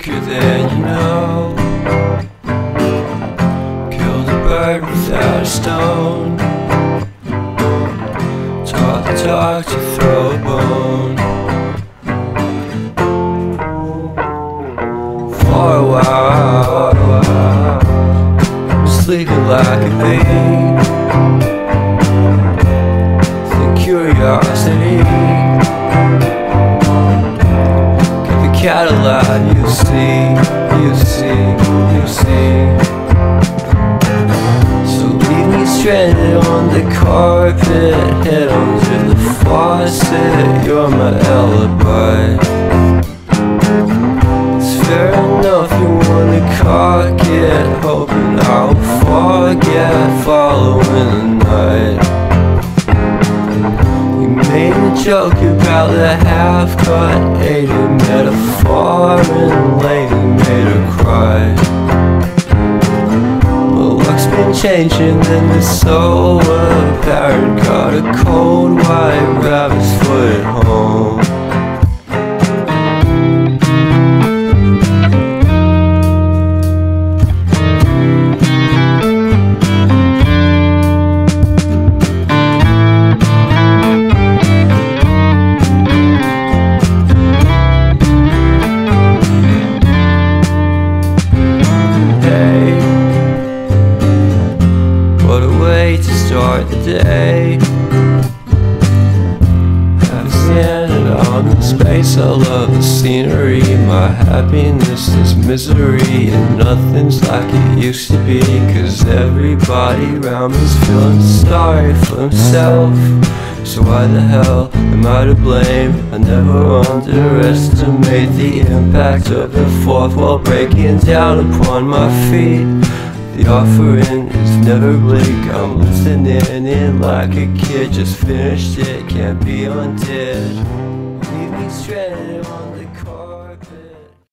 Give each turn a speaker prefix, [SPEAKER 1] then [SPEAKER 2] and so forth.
[SPEAKER 1] sicker than you know. Killed a bird without a stone. Taught the dog to throw a bone. For a while, sleeping like a bee. Cadillac, you see, you see, you see. So leave me stranded on the carpet, head onto the faucet. You're my alibi. It's fair enough you wanna cock it, hoping I'll forget following the night joke about the half-cut aided metaphor and lady made her cry. Well, luck's been changing and it's so start the day. I've standing on the space I love the scenery. My happiness is misery And nothing's like it used to be. Cause everybody around me's feeling sorry for himself so why the hell am I to blame? I never underestimate the impact of the fourth wall breaking down upon my feet the offering is never bleak I'm listening in. Like a kid Just finished it, can't be undid Leave me stranded